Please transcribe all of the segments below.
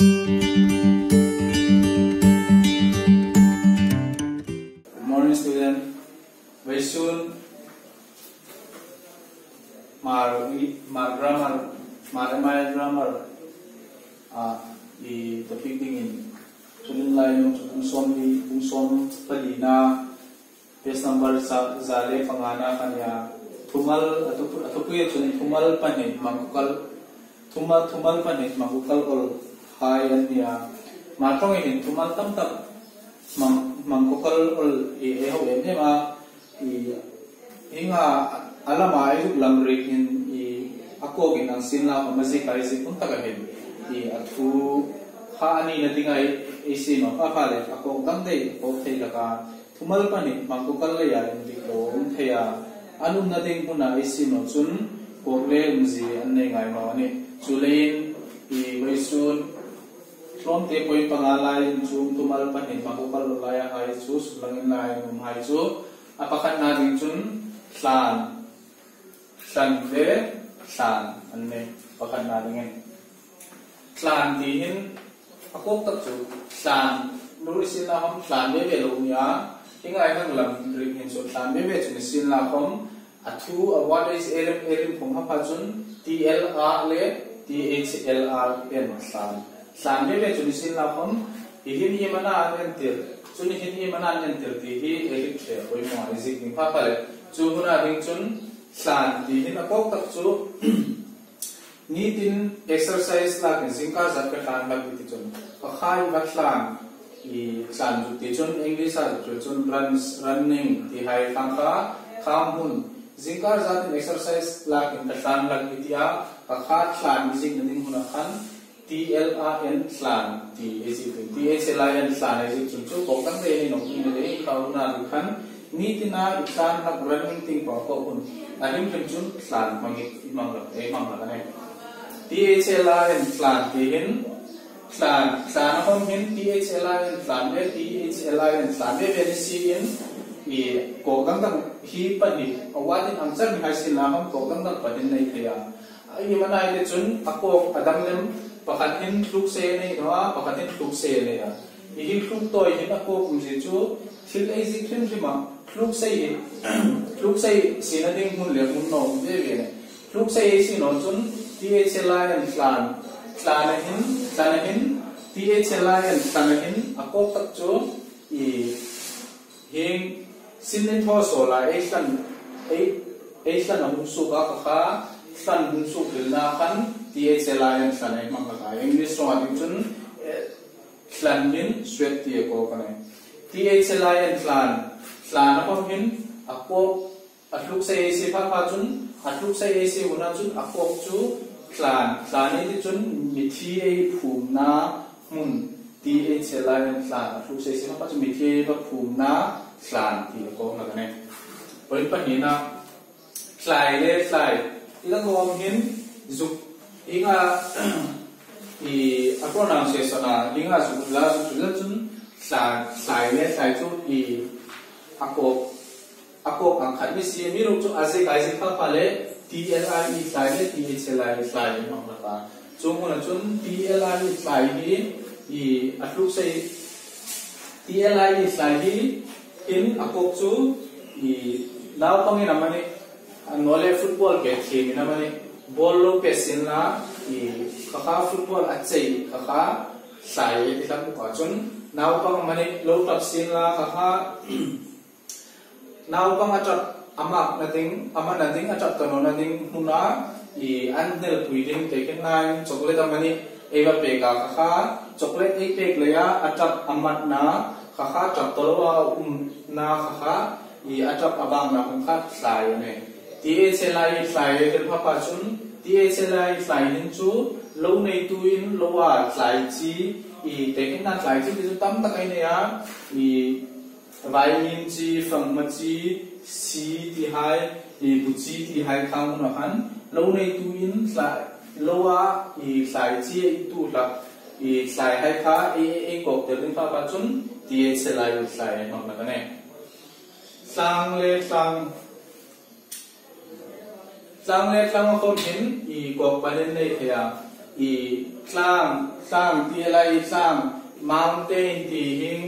Good morning student. Very soon my, my grammar my, my grammar uh, i the in tulin lai nung bungsom ni bungsom palina pes number sa zale pangana kanya. Thumal atu atu puya tumal panit mangkukal tumal tumal panit mangkukal ol hai an ya ma thong in thumal tam tam mang mangkal ol e e ho em ma i inga alama ai lam rik in i ako gin ang sinla ko mazi kai si punta ka hen i athu ha ani na tingai e si ma pa pa le ako dang dei ko thei la ka thumal pani mangkal le ya in dik lo um theya anum na ding puna e si no chun ko le um ji an nei ngai ma ni chulein i wei sun from te poi pangalay chung tumal panin makukal laya hai chu sulangin lai um hai chu apakan natin chun san. San le san. Anne pakan natin ngin san dihin ako tak chu san. Nuri sin la hom san be be lo ya. Hingai hang lam ring hin san be be chu sin la hom athu what is elim elim phong ha chun t l le t h l r n san san be be chu sin la hom ihin hi mana an chúng hiện như mà na an tiền thì hi elik the oi mo izik ning pa pa phải chu huna ding chúng san thì hiện là quốc tập chú ni tin exercise là cái sinh ca zat cái tan lag ti chúng và khai ba tlan thì san ju thì chúng english là chúng chúng runs running thì hay tăng kha kham hun zingka zat exercise la kin ka tan lag bitia a khat kha tlan izik ning huna khan T slan T A C T slan A C chun chu ko tang de no ni de ka na được khan ni ti na iksan na running thing pa ko hun a him chun chun slan mang i mang la e mang la ne T H slan ti hin slan slan na hom hin T H L I slan de T H L I N slan de ve si in i ko tang tang hi ni awatin ang chan hai sin la hom ko tang tang pa din nei te ya ai ako adang lem se nei no pakhatin tluk se nei a i hi tluk toy hi ako kum je chu thil ai zi thim thima tluk se hi tluk se sina ding hun le mun no je ve ne tluk se si no chun ti e chela en tlan tlan hin tlan hin ti e chela en tlan hin ako tak chu i hing sin nen tho so la e tlan e e tlan am su ka kha san bung su bil na kan THLIN and san mang ka English so ating chun san min sweat ti ko kan THLI and san san ko hin A lúc sa AC pa chân chun lúc sa AC una chun ako chu san san ni chun mi thi ai phum na mun THLIN and A lúc sa AC pa chun mi thi pa phum na san ti ko na kan ai Pwede pa hina slide le slide ilang ngom hin zuk inga, i a pronunciation a inga zuk la zuk la chun, sa sai le sai chu i ako ako ang khat mi si, mi ru chu ase kai si kha pa le, t l i e sai le, t h l i sai ma ma ta. Chu mo na chun, t l i e sai ni, i a tluk sai t l i e sai ni, in ako chu, i naw pangin namani nole football ke thimi na mani ball lo pe sin na i kha football achei kaka sai e ti lam ko chun. Naw pang mani lo tap sin la kaka naw pang achat ama na ding ama na ding achat to na ding huna i an del puiding te ken nai, chocolate mani eva pe ka kaka chocolate e pe le ya achat amat na kaka chap to wa um na kaka i achat abang na kha sai ne THLI sai e cái e pháp pa chun THLI sai hin chú lâu này tôi in lâu à lại chi, thì để cái na lại chi thì chúng tâm tắc cái này á. Thì vài in chi, phần mà chi si thì hai, thì bút chi thì hai khang nó han lâu này tôi in lâu à thì lại chi i tu là, thì lại hai kha e e ko te rin pa pa chun lại sai là cái này. Sang lên sang สร้างเล็กสร้างมาคนเห็นอีกอกประเด็นในเถียอีสร้างสร้างที่อะไรสร้างมังเตนที่หิง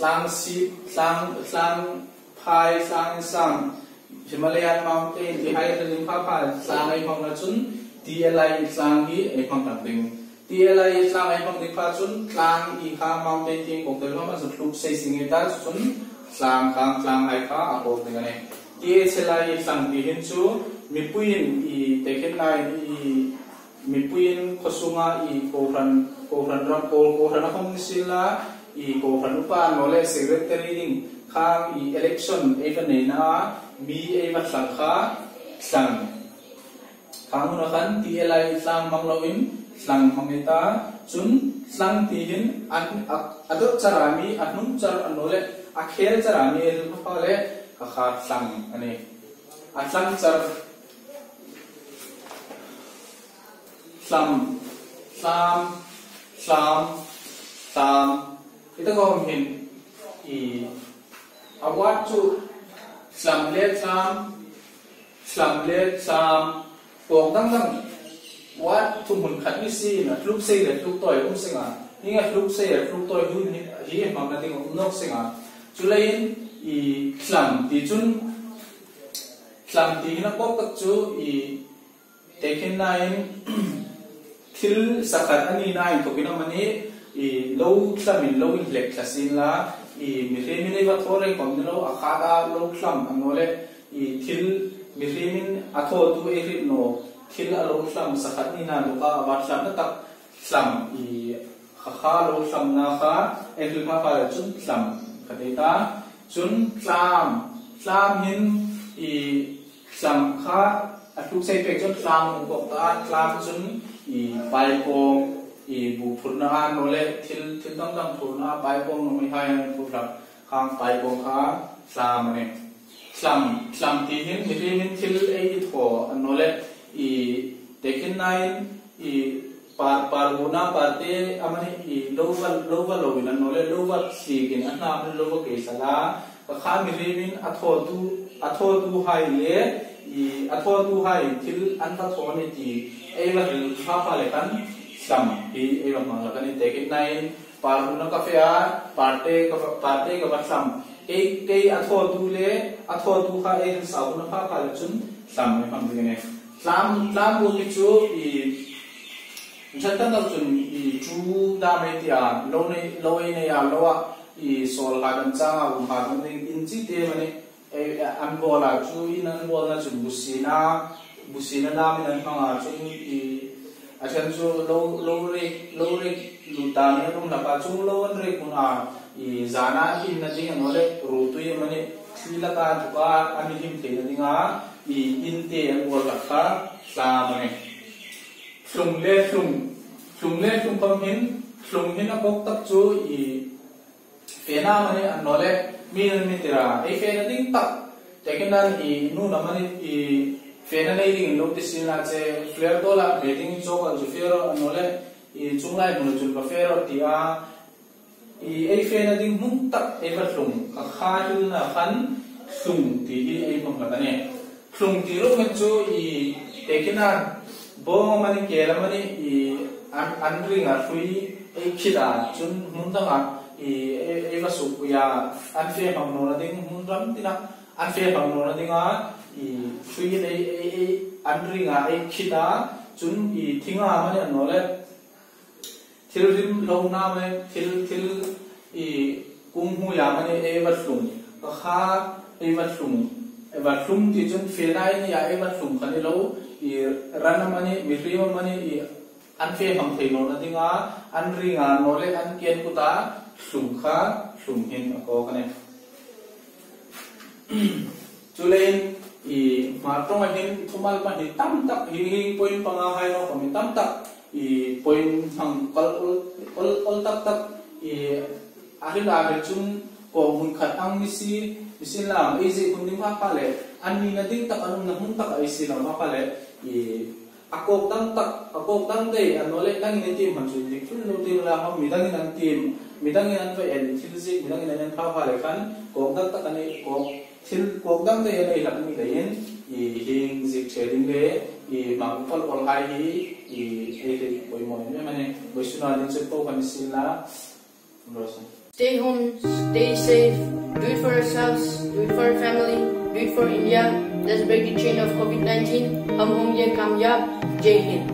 สร้างสีสร้างสร้างพายสร้างสร้างหิมาลายันมังเตนที่ไฮเดรลิงาผ่ายสร้างไอ้ของนั้นชุนที่อะไรสร้างที่ไอ้ของต่างดึงที่อะไรสร้างไอ้ของที่พาชุนสร้างอีข้ามังเตนที่ของตัวมันสุดลุกใส่สิ่งนี้ไดสุนสร้างข้างสร้างไอ้ข้าอาโปกนี่กันเอง lai tlang ti hin chu mi puin i te ken nai i mi puin khosunga i ko ran ko ran ram ko ko ran hong sila i ko ran pa no le secretary ding khang i election e ka ne na mi e va tlang kha tlang khang na kan ti lai tlang mang lo in tlang hong ta chun tlang ti hin an ado charami anung char anole a khel charami el pa le ka kha tlang sang, sang, tlang char slam slam slam sam. Kita ko hin. I awat chu slam le sam slam le sam. Pong dang dang. Wat thum hun khat ni si na luk sei le luk toy um singa ni nga. Luk sei le luk toy hu ni hi ma na ding um, nok singa chu lein i slam ti chun slam ti na ko tak chu i tekin nain thil sakhat ani na in topina mani i lo tlamin lo in lek thlasin la i mi hremin ei va thore kom ni lo akhada lo tlam anole i thil mi hremin atho tu e ri no thil a lo tlam sakhat ni na luka wa tlam na tak tlam i kha lo tlam na kha e ri ma pa chun tlam จุนคลามคลามหินอีสัมฆะอทุกเซเปกจนคลามอุปกาคลามจุนอีไปโกงอีบุพุนหานโนเลทิลทิลต้องต้องถูนาไปโกงนมิไทยนผู้รับข้างไปโกงค้าคามเนี่ยคลามคลามที่หินที่หินทิลไอ้ถั่วอันโนเลอีเด็กินายอี par par guna parte amani i loval loval lo win no le loval si kin ke sala ka kha mi atho tu atho tu hai le, i atho tu hai til an ta tho ne ti. Ei va ri pha pha le kan sam i ei va ma la kan te kin nai. Par guna ka fe a parte ka parte ka va sam ei ke atho tu le, atho tu kha ei sa guna kha pa le chun, sam me pam ding ne. Lam lam bu ti chu, i chan tan dal chun i chu da à lâu nay lâu ne lo ei ne à lo a i sol ha kan chang a um ha kan ding in chi te mane ei an bo la chu in an bo na chun à, chú, na busina lâu ang mga lâu i asan so low low rate low rate lutani nung napa chung low an rate kuna i zana in na ding ano le là y mani sila ka tuka ani him là na à i in tiền bò là khá ka mà này flung lê flung flung le flung pam hin flung hin chú ý. Phía i fena mani ano le mi nên mi tira e fena ding tak tekin nan i nu na mani i fena nei ding no ti sin la che flare đó la be ding cho ka ju fero anole i chung lai mun chun ka fero ti a i ei fena ding vật tak e ba hlum ka kha ju na khan hlum ti hi ei pam ka ne hlum ti ro me chu i mà đi bo là mà đi ý ăn ăn an ring phui ấy khi đã chun mun ta ma i ei ba su ya bằng nồi là no na ding thì ram ăn phê bằng nồi là no na ý phui ấy ấy ấy ăn ei an ấy khi đã chun, i thinga mane an nole thil rim lâu na mà thil thil ý cũng hu ya mà đi ấy vật sùng có khá ấy vật sùng vật sùng thì chun phê này thì ấy vật sùng khá đi lâu i ran mane mi ri mane i an fe ham thei no na dinga an ringa nole an ken ku hlum kha hlum hin ko kane chulein i martong a hin thumal ma hi tam tak hi hi point pa nga hai no ko mi tam tak i point hang kal ol ol tak tak i ahil a be chung ko mun khat ang ni si isin lam e je kun ding pa pa le an ni na ding tak anum na hun tak ai si na ma pa le i akok tang tak akok tang te an nole tang tim han suin dik ful no tim la ham mi tang in tim mi tang in an fe en thil si mi tang in an kha pha le khan kok tang tak ani kok thil kok tang te nei lak mi dai en i hing zik cheding le i mang pol pol hai hi i ei le koi mo me mane boisuna din se po kan sila rosen Stay home, stay safe, do it for yourselves, do it for your family, do it for India, दस बे chain of COVID nineteen हम होंगे कामयाब जय हिंद